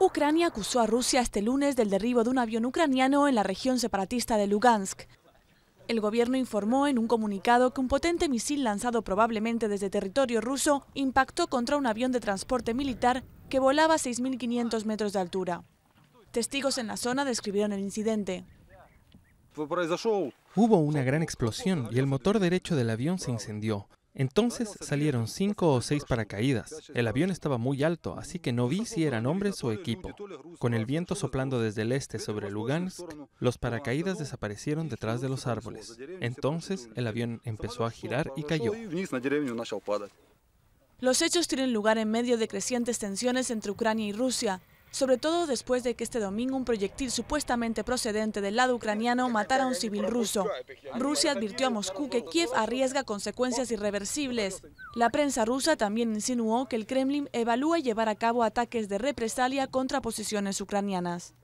Ucrania acusó a Rusia este lunes del derribo de un avión ucraniano en la región separatista de Lugansk. El gobierno informó en un comunicado que un potente misil lanzado probablemente desde territorio ruso impactó contra un avión de transporte militar que volaba a 6.500 metros de altura. Testigos en la zona describieron el incidente. Hubo una gran explosión y el motor derecho del avión se incendió. Entonces salieron cinco o seis paracaídas. El avión estaba muy alto, así que no vi si eran hombres o equipo. Con el viento soplando desde el este sobre Lugansk, los paracaídas desaparecieron detrás de los árboles. Entonces el avión empezó a girar y cayó. Los hechos tienen lugar en medio de crecientes tensiones entre Ucrania y Rusia, sobre todo después de que este domingo un proyectil supuestamente procedente del lado ucraniano matara a un civil ruso. Rusia advirtió a Moscú que Kiev arriesga consecuencias irreversibles. La prensa rusa también insinuó que el Kremlin evalúa llevar a cabo ataques de represalia contra posiciones ucranianas.